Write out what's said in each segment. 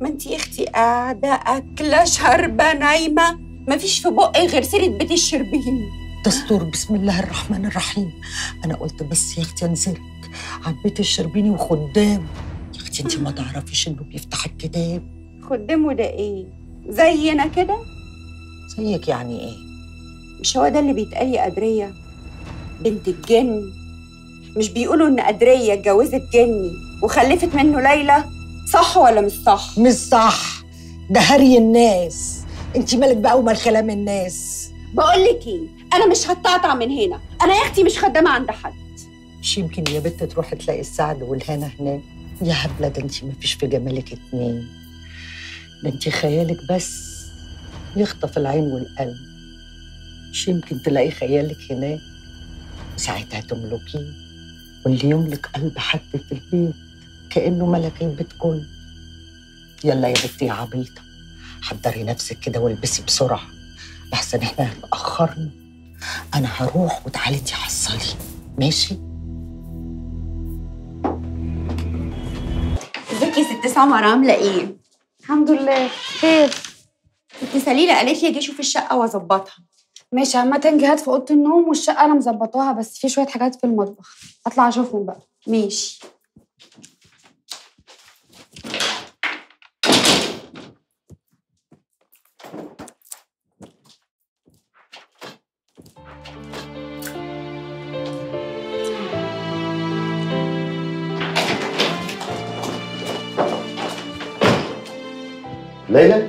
ما انت يا أختي قاعدة اكله شاربه نايمة. مفيش في بقي غير سيره بيت الشربين. دستور بسم الله الرحمن الرحيم. أنا قلت بس يا أختي أنزلك عبيت الشربيني وخدام. يا أختي أنت ما تعرفيش إنه بيفتح الكتاب. خدمه ده إيه؟ زينا كده؟ زيك يعني إيه؟ مش هو ده اللي بيتقال قدريه بنت الجن. مش بيقولوا إن قدريه اتجوزت جني وخلفت منه ليلى؟ صح ولا مش صح؟ مش صح. ده هري الناس. انت مالك بقى ومال كلام الناس؟ بقول لك إيه؟ أنا مش هتقطع من هنا. أنا يا أختي مش خدامة عند حد. مش يمكن يا بنت تروحي تلاقي السعد والهنا هناك. يا هبلة ده انت مفيش في جمالك اتنين. ده انت خيالك بس يخطف العين والقلب. مش يمكن تلاقي خيالك هناك. ساعتها تملكيه واللي يملك قلب حد في البيت كأنه ملك البيت كله يلا يا بنتي يا عبيطة حضري نفسك كده والبسي بسرعة لحسن إحنا اتأخرنا. أنا هروح وتعالي انتي حصلي ماشي؟ ازيك يا ست سمر عاملة إيه؟ الحمد لله خير. ست سليلة قالت لي أجي أشوف الشقة واظبطها. ماشي عامة جهات في أوضة النوم والشقة أنا مظبطاها بس في شوية حاجات في المطبخ. أطلع أشوفهم بقى. ماشي. ليلى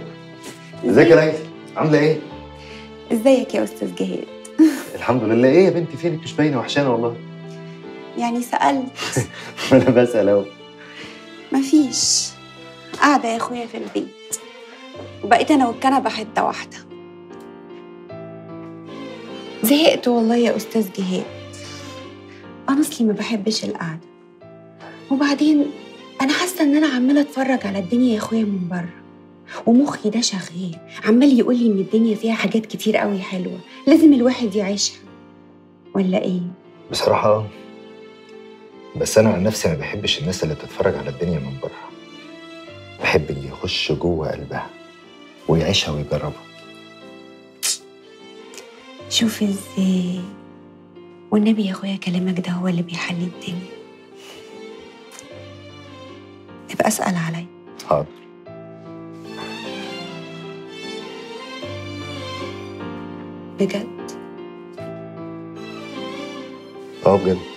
ازيك يا ليلى؟ عاملة إيه؟ ازيك يا أستاذ جهاد؟ الحمد لله. إيه يا بنتي فينك؟ مش باينة وحشانة والله. يعني سألت. أنا بسأل اهو. مفيش. قاعدة يا أخويا في البيت. وبقيت أنا والكنبة حتة واحدة. زهقت والله يا أستاذ جهاد. أنا اصلي ما بحبش القعدة. وبعدين أنا حاسة إن أنا عمالة أتفرج على الدنيا يا أخويا من بره. ومخي ده شغال. عمال يقول لي إن الدنيا فيها حاجات كتير قوي حلوة. لازم الواحد يعيشها. ولا إيه؟ بصراحة بس أنا عن نفسي ما بحبش الناس اللي بتتفرج على الدنيا من بره. بحب اللي يخش جوه قلبها ويعيشها ويجربها. شوف إزاي. والنبي يا أخويا كلامك ده هو اللي بيحلي الدنيا. ابقى اسأل عليا. حاضر. بجد. آه بجد.